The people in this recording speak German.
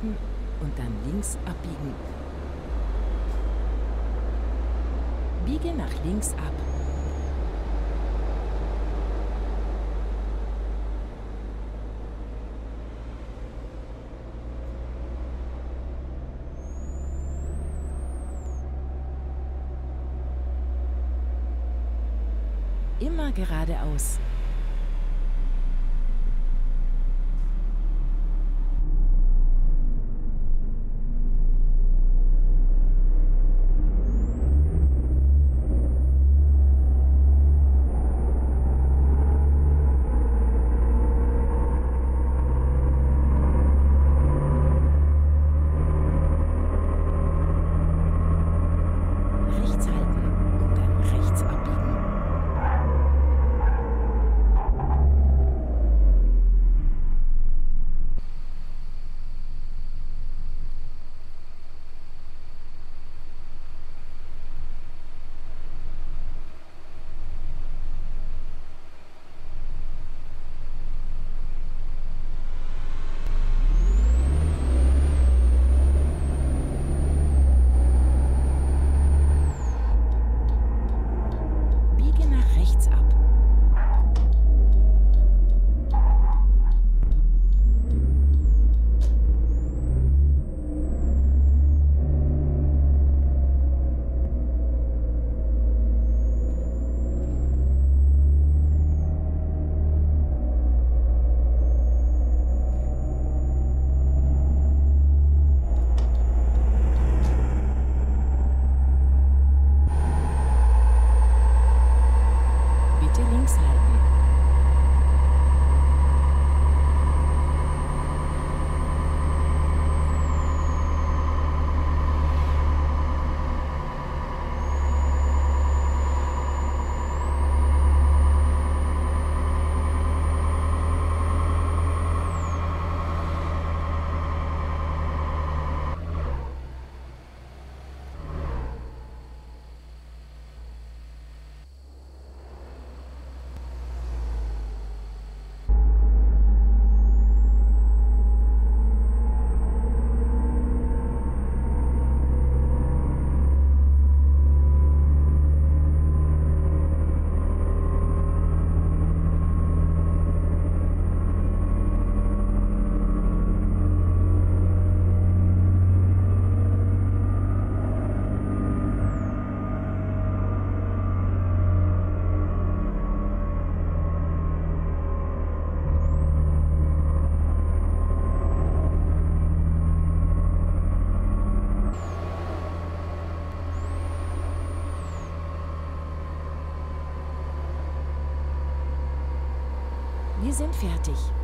halten und dann links abbiegen. Biege nach links ab. Immer geradeaus. silent. Sind fertig.